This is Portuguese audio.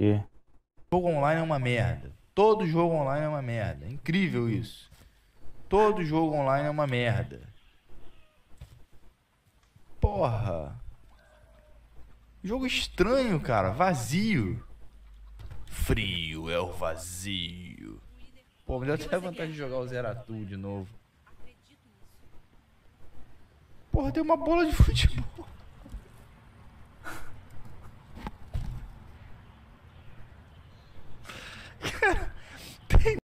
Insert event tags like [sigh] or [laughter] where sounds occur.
que. Jogo online é uma merda. Todo jogo online é uma merda. É incrível isso. Todo jogo online é uma merda. Porra. Jogo estranho, cara. Vazio. Frio é o vazio. Pô, me deu até vontade de jogar o Zeratul de novo. Porra, tem uma bola de [laughs] futebol.